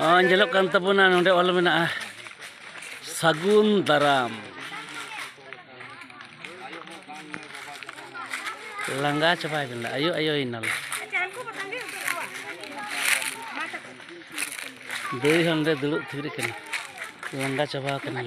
Ah, oh, jelok kan tepunan udah walau mina ah. Sagun daram. Langga coba bila. Ayo ayo inal. Dari hande dulu tiri kena. Langga coba kena.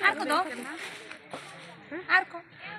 Arko dong. Arko.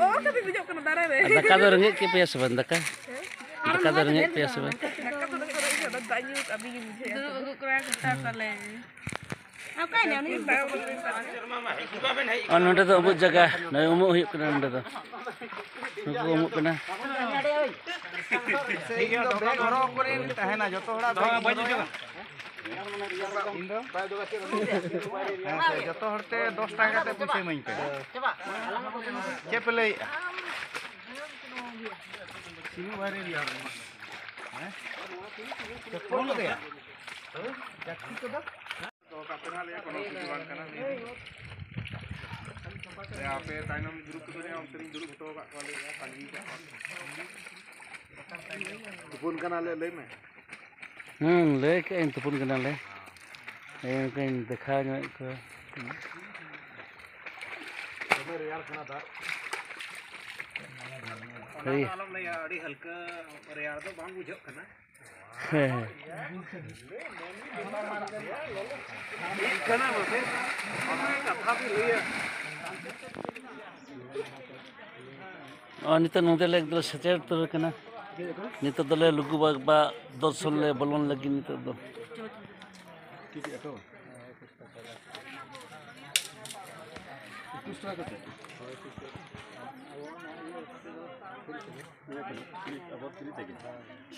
Oh, tapi bijak kena darah deh. Ada kadar nggak kita ya sebentar kan? Ada kadar nggak kita sebentar. Oh, nunda tu umuk jaga, nai umuk hiu kena nunda tu. Nuku umuk kena. Iya, dorong dorong kau ni tahan orang. लिया हैं आपे वाले पानी का phone कना ले ले में Hmm, le ke ente pun kena le. Eh, kan dekha nyo ko. Hey. आलम ले अड़ी हल्का रेयार तो बांग बुझो कना Heh. कना बसे कथा ᱱᱤᱛᱚᱜ ᱫᱚᱞᱮ ᱞᱩᱜᱩ ᱵᱟᱵᱟ ᱫᱚᱨᱥᱚᱱ ᱞᱮ ᱵᱚᱞᱚᱱ ᱞᱟᱹᱜᱤᱫ ᱱᱤᱛᱚᱜ ᱫᱚ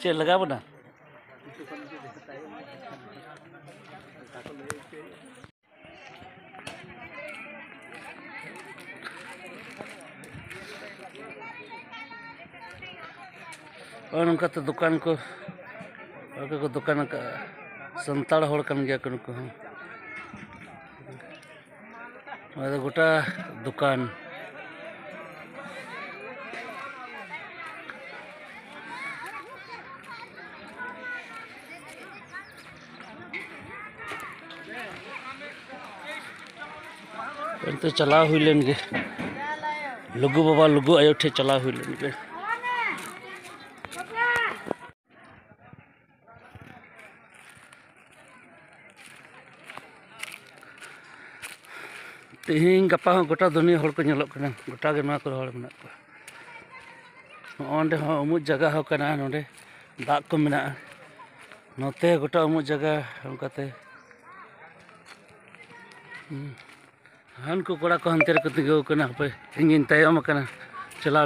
ᱪᱮᱫ ᱞᱟᱜᱟᱣ ᱵᱚᱱᱟ ba ba dosul le balon lagi nito do. Cek lega apa dah? Oh, nungka tu dukan ko. Oke ko dukan ka santal hor kan gaya kan ko. Ada gota dukan. तो चला हुई ᱛᱮᱦᱮᱧ ᱜᱟᱯᱟ ᱦᱚᱸ ᱜᱚᱴᱟ ᱫᱩᱱᱤᱭᱟᱹ ᱦᱚᱲ ᱠᱚ ᱧᱮᱞᱚᱜ ᱠᱟᱱᱟ ᱜᱚᱴᱟ ᱜᱮ ᱱᱚᱣᱟ ᱠᱚᱨᱮ ᱦᱚᱲ ᱢᱮᱱᱟᱜ ᱠᱚᱣᱟ ᱱᱚᱸᱰᱮ ᱦᱚᱸ ᱩᱢᱩᱜ ᱡᱟᱭᱜᱟ ᱦᱚᱸ ᱠᱟᱱᱟ ᱱᱚᱸᱰᱮ ᱫᱟᱜ ᱠᱚ ᱢᱮᱱᱟᱜᱼᱟ ᱱᱚᱛᱮ ᱜᱚᱴᱟ ᱩᱢᱩᱜ ᱡᱟᱭᱜᱟ ᱚᱱᱠᱟᱛᱮ ᱦᱩᱸ ᱦᱟᱱᱠᱩ ᱠᱚᱲᱟ ᱠᱚ ᱦᱟᱱᱛᱮ ᱨᱮᱠᱚ ᱛᱤᱸᱜᱩ ᱟᱠᱟᱱᱟ ᱦᱟᱯᱮ ᱤᱧᱤᱧ ᱛᱟᱭᱚᱢ ᱟᱠᱟᱱᱟ ᱪᱟᱞᱟᱣ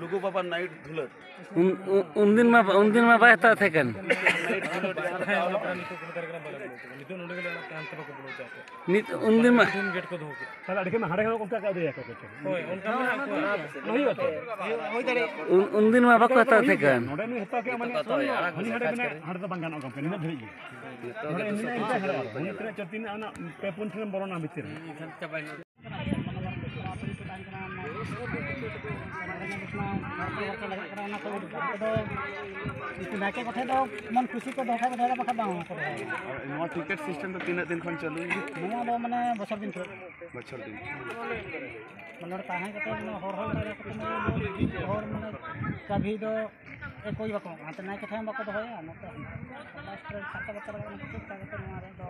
লুগু বাবা নাইট ধুলট উনদিন ᱩᱱᱫᱤᱱ ᱢᱟ মা বাইতা থাকেন नित उन दिन में गेट को धोके साला अड़के में हाड़े को उनका का दिया कुछ होय उनका नहीं होते होय ᱵᱟᱠᱮ ᱠᱚᱴᱷᱮ ᱫᱚ ᱢᱚᱱ ᱠᱩᱥᱤ ᱠᱚ ᱫᱚᱦᱚ ᱠᱚ ᱫᱚᱦᱚᱭᱟ ᱵᱟᱠᱷᱟᱱ ᱵᱟᱝ ᱠᱚ ᱫᱚᱦᱚᱭᱟ ᱱᱚᱣᱟ ᱴᱤᱠᱮᱴ ᱥᱤᱥᱴᱮᱢ ᱫᱚ ᱛᱤᱱᱟᱹᱜ ᱫᱤᱱ ᱠᱷᱚᱱ ᱪᱟᱹᱞᱩ ᱱᱚᱣᱟ ᱫᱚ ᱢᱟᱱᱮ ᱵᱚᱪᱷᱚᱨ ᱫᱤᱱ ᱠᱷᱚᱱ ᱵᱚᱪᱷᱚᱨ ᱫᱤᱱ ᱢᱟᱱᱮ ᱛᱟᱦᱮᱸ ᱠᱟᱛᱮ ᱦᱚᱲ ᱦᱚᱲ ᱦᱚᱲ ᱢᱟᱱᱮ ᱠᱟᱹᱵᱷᱤ ᱫᱚ कोई बाको हाथ नायके ठाम बाको दो होया न तो लास्ट रे खाता बता रहा हूँ कि का तो हमारे तो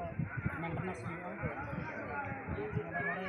मेंटेनेंस हुआ है हमारे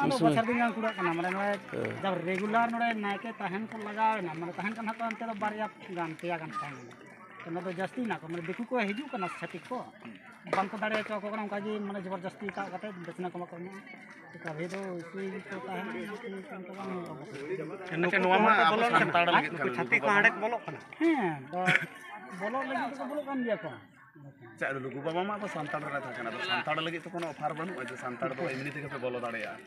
ᱱᱚᱣᱟ ᱫᱚ ᱵᱚᱪᱷᱚᱨ ᱫᱤᱱ ᱜᱟᱱ ᱠᱩᱲᱟᱹᱜ ᱠᱟᱱᱟ ᱢᱟᱱᱮ ᱱᱚᱰᱮ ᱡᱟᱵ ᱨᱮᱜᱩᱞᱟᱨ ᱱᱚᱰᱮ ᱱᱟᱭᱠᱮ ᱛᱟᱦᱮᱱ ᱠᱚ ᱞᱟᱜᱟᱣᱮᱱᱟ ᱢᱟᱱᱮ ᱛᱟᱦᱮᱱ ᱠᱟᱱᱟ ᱠᱚ ᱚᱱᱛᱮ ᱫᱚ ᱵᱟᱨᱭᱟ ᱜᱟᱱ ᱯᱮᱭᱟ ᱜᱟᱱ ᱛᱟᱦᱮᱱ ᱠᱟᱱᱟ ᱚᱱᱟ ᱫᱚ ᱡᱟᱹᱥᱛᱤ ᱱᱟᱠᱚ ᱢᱟᱱᱮ ᱫᱤᱠᱩ ᱠᱚ ᱦᱤᱡᱩᱜ ᱠᱟᱱᱟ ᱪᱷᱟᱹᱛᱤᱠ ᱠᱚ ᱵᱟᱝᱠᱚ ᱫᱟᱲᱮ ᱦᱚᱪᱚ ᱟᱠᱚ ᱠᱟᱱᱟ ᱚᱱᱠᱟᱜᱮ ᱢᱟᱱᱮ ᱡᱚᱵᱚᱨᱡᱟᱹᱥᱛᱤ ᱠᱟᱜ ᱠᱟᱛᱮ ᱫᱚᱠᱷᱤᱱᱟ ᱠᱚ ᱵᱟᱠᱚ ᱮᱢᱚᱜᱼᱟ ᱠᱟᱵᱷᱤ ᱫᱚ ᱤᱥᱩᱭ ᱠᱚ ᱛᱟᱦᱮᱱᱟ ᱱᱩᱠᱩ ᱱᱚᱣᱟ ᱢᱟ ᱟᱵᱚ ᱥᱟᱱᱛᱟᱲ ᱞᱟᱹᱜᱤᱫ ᱠᱟᱱᱟ ᱪᱷᱟᱹᱛᱤᱠ ᱠᱚ ᱦᱟᱸᱰᱮ ᱠᱚ ᱵᱚᱞᱚᱜ ᱠᱟᱱᱟ ᱦᱮᱸ ᱵᱚᱞᱚᱜ ᱞᱟᱹᱜᱤᱫ ᱫᱚᱠᱚ ᱵᱚᱞᱚᱜ ᱠᱟᱱ ᱜᱮᱭᱟ ᱠᱚ ᱪᱮᱫ ᱞᱩᱜᱩᱵᱟᱵᱟ ᱢᱟ ᱟᱵᱚ ᱥᱟᱱᱛᱟᱲ ᱨᱮ ᱛᱟᱦᱮᱸ ᱠᱟᱱᱟ ᱥᱟᱱᱛᱟᱲ ᱞᱟᱹᱜᱤᱫ ᱛᱚ ᱠᱳᱱᱳ ᱚᱯᱷᱟᱨ ᱵᱟᱹᱱᱩᱜᱼᱟ ᱡᱮ ᱥᱟᱱᱛᱟᱲ ᱫᱚ ᱮᱢᱱᱤ ᱛᱮᱜᱮ ᱯᱮ ᱵᱚᱞᱚ ᱫᱟᱲᱮᱭᱟᱜᱼᱟ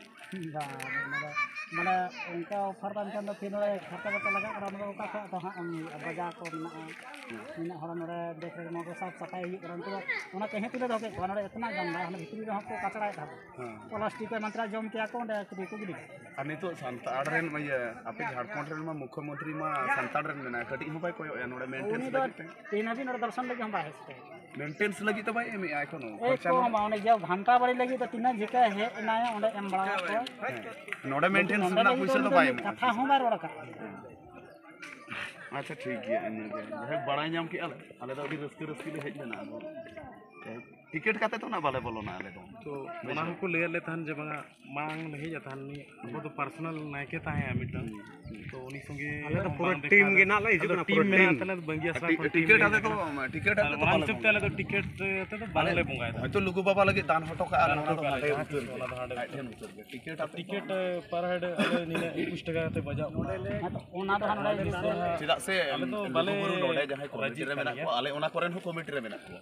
ᱢᱟᱱᱮ ᱚᱱᱠᱟ ᱚᱯᱷᱟᱨ ᱵᱟᱝ ᱠᱷᱟᱱ ᱫᱚ ᱯᱷᱤᱨ ᱱᱚᱰᱮ ᱠᱷᱚᱨᱪᱟ ᱵᱟᱠᱚ ᱞᱟᱜᱟᱜ ᱠᱟᱱᱟ ᱚᱱᱟ ᱫᱚ ᱚᱠᱟ ᱠᱷᱚᱡ ᱫᱚ ᱦᱟᱸᱜ ᱵᱟᱡᱟᱨ ᱠᱚ ᱢᱮᱱᱟᱜᱼᱟ ᱢᱮᱱᱟᱜ ᱦᱚᱲ ᱱᱚᱰᱮ ᱵᱮᱥ ᱨᱮ ᱱᱚᱣᱟ ᱠᱚ ᱥᱟᱵ ᱥᱟᱯᱷᱟᱭ ᱦᱩᱭᱩᱜ ᱠᱟᱱᱟ ᱩᱱᱠᱩ ᱫᱚ ᱚᱱᱟ ᱠᱟᱹᱦᱤ ᱛᱮᱞᱮ ᱫᱚᱦᱚ ᱠᱮᱫ ᱠᱚᱣᱟ ᱱᱚᱰᱮ ᱮᱛᱱᱟ ᱜᱟᱱᱫᱟ ᱦᱟᱱᱮ ᱵᱷᱤᱛᱨᱤ ᱨᱮᱦᱚᱸ ᱠᱚ ᱠᱟᱪᱲᱟᱭᱮᱫ ᱛᱟᱠᱚ ᱯᱞᱟᱥᱴᱤᱠ ᱠᱚ ᱢᱟᱱᱛᱨᱟ ᱡᱚᱢ ᱠᱮᱭᱟ ᱠᱚ ᱚᱸᱰᱮ ᱠᱚ ᱜᱤᱰᱤ ᱟᱨ ᱱᱤᱛᱚᱜ ᱥᱟᱱᱛᱟᱲ ᱨᱮᱱ ᱤᱭᱟᱹ ᱟᱯᱮ ᱡᱷᱟᱲᱠᱷᱚᱸᱰ ᱨᱮᱱ ᱢᱟ ᱢᱩᱠᱷᱚ ᱢᱚᱱᱛᱨᱤ ᱢᱟ ᱥᱟᱱᱛᱟᱲ ᱨᱮᱱ ᱢᱮᱱᱟᱭᱟ ᱠᱟᱹᱴᱤᱡ ᱦᱚᱸ ᱵᱟᱭ ᱠᱚᱭᱚᱜᱼᱟ ᱱᱚᱰᱮ ᱢᱮᱱᱴᱮᱱ ᱞᱟᱹᱜᱤᱫ ᱛᱮ ᱛᱤᱱ ᱦᱟᱹᱵᱤᱡ ᱱᱚᱰᱮ ᱫᱚᱨᱥᱚᱱ ᱞᱟᱹᱜᱤᱫ ᱦᱚᱸ ᱵᱟᱭ ᱦᱮᱡ ᱢᱮᱱᱴᱮᱱᱥ ᱞᱟᱹᱜᱤᱫ ᱛᱮ ᱵᱟᱭ ᱮᱢᱮᱜᱼᱟ ᱮᱠᱷᱚᱱᱳ ᱮᱭ ᱠᱷᱚᱨᱪᱟ ᱠᱚ ᱢᱟ ᱚᱸᱰᱮ ᱡᱮ ᱜᱷᱟᱱᱴᱟ ᱵᱟᱲি ᱞᱟᱹᱜᱤᱫ ᱫᱚ ᱛᱤᱱᱟᱹᱜ ᱡᱷᱤᱠᱟ ᱦᱮᱡ ᱮᱱᱟᱭ ᱚᱸᱰᱮ ᱮᱢ ᱵᱟᱲᱟ ᱠᱚᱣᱟ ᱦᱮᱸ ᱱᱚᱰᱮ ᱢᱮᱱᱴᱮᱱᱥ ᱱᱚᱰᱮ ᱨᱮᱱᱟᱜ ᱞᱟᱹᱜᱤᱫ ᱯᱩᱭᱥᱟᱹ ᱫᱚ ᱩᱱᱤ ᱵᱟᱭ ᱫᱚ ᱮᱢᱚᱜᱼᱟ ᱠᱟᱛᱷᱟ ᱦᱚᱸ ᱵᱟᱭ ᱨᱚᱲ ᱟᱠᱟᱫ ᱟᱪᱪᱷᱟ ᱴᱷᱤᱠ ᱜᱮᱭᱟ ᱤᱱᱟᱹᱜᱮ ᱡᱟᱭᱦᱳᱠ ᱵᱟᱲᱟᱭ ᱧᱟᱢ ᱠᱮᱜᱼᱟ ᱞᱮ ᱟᱞᱮ ᱫᱚ ᱟᱹᱰᱤ ᱨᱟᱹᱥᱠᱟᱹ ᱨᱟᱹᱥᱠᱤ ᱞᱮ ᱦᱮᱡ ᱞᱮᱱᱟ ᱟᱫᱚ ᱡᱟᱭᱦᱳᱠ ᱴᱤᱠᱤᱴ ᱠᱟᱛᱮ ᱫᱚ ᱱᱟᱜ ᱵᱟᱞᱮ ᱵᱚᱞᱚᱱᱟ ᱟᱞᱮ ᱫᱚ तो ᱚᱱᱟ ᱦᱚᱸᱠᱚ ᱞᱟᱹᱭᱟᱫ ᱞᱮ ᱛᱟᱦᱮᱱ ᱡᱮ ᱵᱟᱝᱟ ᱢᱟᱲᱟᱝ ᱞᱮ ᱦᱮᱡ ᱛᱟᱦᱮᱱ ᱩᱱᱤ ᱟᱵᱚ ᱫᱚ ᱯᱟᱨᱥᱚᱱᱟᱞ ᱱᱟᱭᱠᱮ ᱛᱟᱦᱮᱸᱜᱼᱟ ᱢᱤᱫᱴᱟᱝ ᱛᱚ ᱩᱱᱤ ᱥᱚᱸᱜᱮ ᱟᱞᱮ ᱫᱚ ᱯᱩᱨᱟᱹ ᱴᱤᱢ ᱜᱮ ᱱᱟᱜ ᱞᱮ ᱦᱤᱡᱩᱜ ᱠᱟᱱᱟ ᱴᱤᱢ ᱢᱮᱱᱟᱜ ᱛᱟᱞᱮ ᱵᱟᱝᱜᱤ ᱟᱥᱲᱟ ᱠᱷᱚᱱ ᱴᱤᱢ ᱴᱤᱠᱤᱴ ᱟᱛᱮ ᱫᱚ ᱴᱤᱠᱤᱴ ᱟᱛᱮ ᱫᱚ ᱚᱱᱟ ᱵᱟᱞᱮ ᱦᱤᱥᱟᱹᱵ ᱛᱮ ᱟᱞᱮ ᱫᱚ ᱴᱤᱠᱤᱴ ᱟᱛᱮ ᱫᱚ ᱵᱟᱝᱞᱮ ᱵᱚᱸᱜᱟᱭᱮᱫᱟ ᱦᱚᱭᱛᱚ ᱞᱩᱜᱩ ᱵᱟᱵᱟ ᱞᱟᱹᱜᱤᱫ ᱫᱟᱱ ᱦᱚᱴᱚ ᱠᱟᱜᱼᱟ ᱚᱱᱟ ᱫᱚ ᱦᱟᱸᱰᱮ ᱡᱟᱦᱟᱸ ᱩᱛᱟᱹᱨ ᱛᱤᱥ ᱚᱱᱟ ᱫᱚ ᱦᱟᱸᱰᱮ ᱟᱡ ᱴᱷᱮᱱ ᱩᱛᱟᱹᱨ ᱜᱮ ᱴᱤᱠᱤᱴ ᱟᱛᱮ ᱴᱤᱠᱤᱴ ᱯᱟᱨ ᱦᱮᱰ ᱟᱞᱮ ᱱᱤᱱᱟᱹ ᱮᱠᱩᱥ ᱴᱟᱠᱟ ᱠᱟᱛᱮ ᱵᱟᱡᱟᱣ ᱠᱟᱱᱟ ᱚᱱᱟ ᱫᱚ ᱦᱟᱸᱜ ᱱᱚᱰᱮ ᱪᱮᱫᱟᱜ ᱥᱮ ᱟᱞᱮ ᱫᱚ ᱞᱩᱜᱩ ᱵᱟᱞᱮ ᱵᱩᱨᱩ ᱱᱚᱰᱮ ᱡᱟᱦᱟᱸᱭ ᱠᱚᱢᱤᱴᱤ ᱨᱟᱡᱤᱜ ᱨᱮ ᱠᱟᱱ ᱢᱮᱱᱟᱜ ᱜᱮᱭᱟ। ᱠᱚᱣᱟ ᱟᱞᱮ ᱚᱱᱟ ᱠᱚᱨᱮᱱ ᱦᱚᱸ ᱠᱚᱢᱤᱴᱤ ᱨᱮ ᱢᱮᱱᱟᱜ ᱠᱚᱣᱟ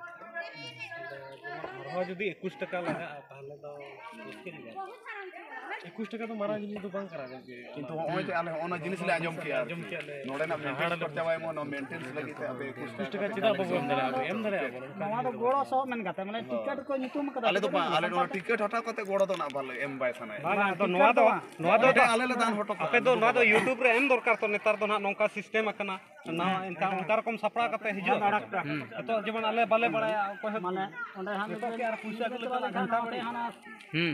ᱦᱚᱸ ᱡᱩᱫᱤ 21 ᱴᱟᱠᱟ ᱞᱟᱜᱟᱜᱼᱟ ᱛᱟᱦᱞᱮ ᱫᱚ ᱢᱩᱥᱠᱤᱞ ᱜᱮᱭᱟ 21 ᱴᱟᱠᱟ ᱫᱚ ᱢᱟᱨᱟᱝ ᱡᱤᱱᱤᱥ ᱫᱚ ᱵᱟᱝ ᱠᱟᱱᱟ ᱜᱚᱢᱠᱮ ᱠᱤᱱᱛᱩ ᱱᱚᱜᱼᱚᱭ ᱡᱮ ᱟᱞᱮ ᱦᱚᱸᱜᱼᱚᱱᱟ ᱡᱤᱱᱤᱥ ᱞᱮ ᱟᱸᱡᱚᱢ ᱠᱮᱜᱼᱟ ᱟᱸᱡᱚᱢ ᱠᱮᱜᱼᱟ ᱞᱮ ᱱᱚᱰᱮᱱᱟᱜ ᱢᱮᱱᱴᱮᱱᱥ ᱠᱷᱚᱨᱪᱟ ᱵᱟᱭ ᱮᱢᱚᱜᱼᱟ ᱱᱚᱣᱟ ᱢᱮᱱᱴᱮᱱᱥ ᱞᱟᱹᱜᱤᱫ ᱛᱮ ᱟᱯᱮ 21 ᱴᱟᱠᱟ ᱪᱮᱫᱟᱜ ᱵᱟᱵᱚ ᱮᱢ ᱫᱟᱲᱮᱭᱟᱜᱼᱟ ᱮᱢ ᱫᱟᱲᱮᱭᱟᱜᱼᱟ ᱱᱚᱣᱟ ᱫᱚ ᱜᱚᱲᱚ ᱥᱚᱦᱚ ᱢᱮᱱ ᱠᱟᱛᱮ ᱢᱟᱱᱮ ᱴᱤᱠᱤᱴ ᱠᱚ ᱧᱩᱛᱩᱢ ᱠᱟᱫᱟ ᱟᱞᱮ ᱫᱚ ᱵᱟᱝ ᱟᱞᱮ ᱱᱚᱣᱟ ᱴᱤᱠᱤᱴ ᱦᱟᱛᱟᱣ ᱠᱟᱛᱮ ᱜᱚᱲᱚ ᱫᱚ ᱱᱟᱜ ᱵᱟᱞᱮ ᱮᱢ ᱵᱟᱭ ᱥᱟᱱᱟᱭᱮᱫ ᱵᱟᱝ ᱟᱫᱚ ᱱᱚᱣᱟ ᱫᱚ ᱱᱚᱣᱟ ᱫᱚ ᱟᱞᱮ ᱞᱮ ᱫᱟᱱ ᱦᱚᱴᱚ ᱠᱟᱜᱼᱟ ᱟᱯᱮ ᱫᱚ ᱱᱚᱣᱟ ᱫᱚ ᱤᱭᱩᱴᱤᱭᱩᱵᱽ ᱨᱮ ᱮᱢ ᱫᱚᱨᱠᱟᱨ ᱛᱚ ᱱᱮᱛᱟᱨ ᱫᱚ ᱱᱟᱜ ᱱᱚᱝᱠᱟ ᱥᱤᱥᱴᱮᱢ ᱟᱠᱟᱱᱟ ᱱᱟᱣᱟ ᱚᱱᱠᱟ ᱨᱚᱠᱚᱢ ᱥᱟᱯᱲᱟᱣ ᱠᱟᱛᱮ ᱦᱤᱡᱩᱜ ᱱᱤᱛᱚᱜ ᱡᱮᱢᱚᱱ ᱟᱞᱮ ᱵᱟᱞᱮ ᱵᱟᱲᱟᱭᱟ ᱚᱠᱚᱭ ᱦᱚᱸ ᱢᱟᱱᱮ ᱚᱸᱰᱮ ᱦᱟᱱ ᱱᱤᱛᱚᱜ ᱟᱨ ᱯᱩᱭᱥᱟᱹ ᱠᱚ ᱞᱟᱜᱟᱣ ᱜᱷᱟᱱᱴᱟ ᱵᱟᱲᱮ ᱦᱟᱱᱟ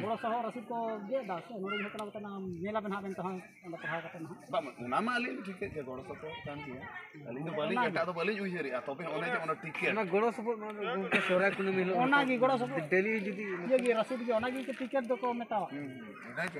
ᱜᱚᱲᱚ ᱥᱚᱦᱚ ᱨᱚᱥᱤᱫ ᱠᱚ ᱜᱮᱫᱟ ᱥᱮ ᱱᱚᱰᱮ ᱦᱮᱡ ᱠᱟᱛᱮ ᱱᱟᱢ ᱧᱮᱞᱟ ᱵᱮᱱ ᱦᱟᱵᱮᱱ ᱛᱚᱦᱚᱸ ᱚᱸᱰᱮ ᱯᱟᱲᱦᱟᱣ ᱠᱟᱛᱮ ᱱᱟᱦᱟᱜ ᱵᱟᱝ ᱚᱱᱟ ᱢᱟ ᱟᱹᱞᱤᱧ ᱴᱷᱤᱠ ᱜᱮ ᱜᱚᱲᱚ ᱥᱚᱯᱚᱦᱚᱫ ᱠᱟᱱ ᱜᱮᱭᱟ ᱟᱹᱞᱤᱧ ᱫᱚ ᱵᱟᱹᱞᱤᱧ ᱮᱴᱟᱜ ᱫᱚ ᱵᱟᱹᱞᱤᱧ ᱩᱭᱦᱟᱹᱨᱮᱜᱼᱟ ᱛᱚᱵᱮ ᱚᱱᱮ ᱡᱮ ᱚᱱᱟ ᱴᱤᱠᱮᱴ ᱚᱱᱟ ᱜᱚᱲᱚ ᱥᱚᱯᱚᱦᱚᱫ ᱢᱟ ᱜᱚᱝᱠᱮ ᱥᱚᱨᱦᱟᱭ ᱠᱩᱱᱟᱹᱢᱤ ᱦᱤᱞᱳᱜ ᱚᱱᱟᱜᱮ ᱜᱚᱲᱚ ᱥᱚᱯᱚᱦᱚᱫ ᱰᱮᱞᱤ ᱡᱩᱫᱤ ᱤᱭᱟᱹ ᱜᱮ ᱨᱚᱥᱤᱫ ᱜᱮ ᱚᱱᱟᱜᱮ ᱴᱤᱠᱮᱴ ᱫᱚᱠᱚ ᱢᱮᱛᱟᱣᱟ ᱦᱮᱸ ᱚᱱᱟ ᱜᱮ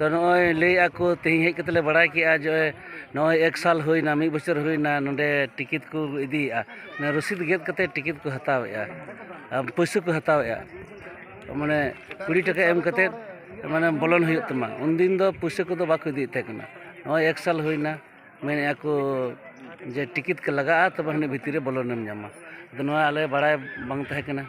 ᱛᱚ ᱱᱚᱜᱼᱚᱭ ᱞᱟᱹᱭᱮᱜᱼᱟ ᱠᱚ ᱛᱮᱦᱮᱧ ᱦᱮᱡ ᱠᱟᱛᱮ ᱞᱮ ᱵᱟᱲᱟᱭ ᱠᱮᱜᱼᱟ ᱡᱮ ᱱᱚᱜᱼᱚᱭ ᱮᱠ ᱥᱟᱞ ᱦᱩᱭᱱᱟ ᱢᱤᱫ ᱵᱚᱪᱷᱚᱨ ᱦᱩᱭᱱᱟ ᱱᱚᱰᱮ ᱴᱤᱠᱤᱴ ᱠᱚ ᱤᱫᱤᱭᱮᱜᱼᱟ ᱨᱚᱥᱤᱫ ᱜᱮᱫ ᱠᱟᱛᱮ ᱴᱤᱠᱤᱴ ᱠᱚ ᱦᱟᱛᱟᱣᱮᱜᱼᱟ ᱟᱨ ᱯᱩᱭᱥᱟᱹ ᱠᱚ ᱦᱟᱛᱟᱣᱮᱜᱼᱟ ᱢᱟᱱᱮ ᱠᱩᱲᱤ ᱴᱟᱠᱟ ᱮᱢ ᱠᱟᱛᱮ ᱢᱟᱱᱮ ᱵᱚᱞᱚᱱ ᱦᱩᱭᱩᱜ ᱛᱟᱢᱟ ᱩᱱᱫᱤᱱ ᱫᱚ ᱯᱩᱭᱥᱟᱹ ᱠᱚᱫᱚ ᱵᱟᱠᱚ ᱤᱫᱤᱭᱮᱫ ᱛᱟᱦᱮᱸ ᱠᱟᱱᱟ ᱱᱚᱜᱼᱚᱭ ᱮᱠ ᱥᱟᱞ ᱦᱩᱭᱱᱟ ᱢᱮᱱᱮᱜᱼᱟ ᱠᱚ ᱡᱮ ᱴᱤᱠᱤᱴ ᱠᱚ ᱞᱟᱜᱟᱜᱼᱟ ᱛᱚᱵᱮ ᱦᱟᱱᱮ ᱵᱷᱤᱛᱤᱨ ᱨᱮ ᱵᱚᱞᱚᱱᱮᱢ ᱧᱟᱢᱟ ᱟᱫᱚ ᱱᱚᱣᱟ ᱟᱞᱮ ᱵᱟᱲᱟᱭ ᱵᱟᱝ ᱛᱟᱦᱮᱸ ᱠᱟᱱᱟ